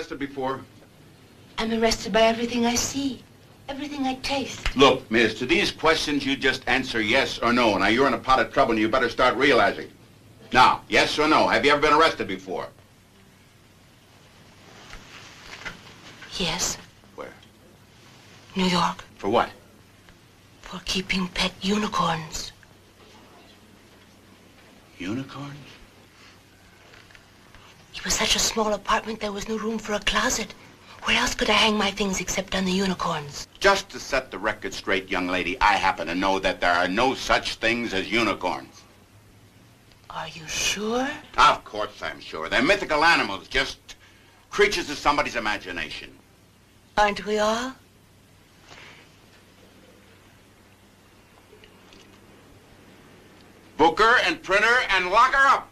arrested before? I'm arrested by everything I see, everything I taste. Look, miss, to these questions you just answer yes or no. Now, you're in a pot of trouble and you better start realizing. Now, yes or no, have you ever been arrested before? Yes, Where? New York, For what? for keeping pet unicorns. Unicorns? It was such a small apartment, there was no room for a closet. Where else could I hang my things except on the unicorns? Just to set the record straight, young lady, I happen to know that there are no such things as unicorns. Are you sure? Of course I'm sure. They're mythical animals, just creatures of somebody's imagination. Aren't we all? Booker and printer and lock her up.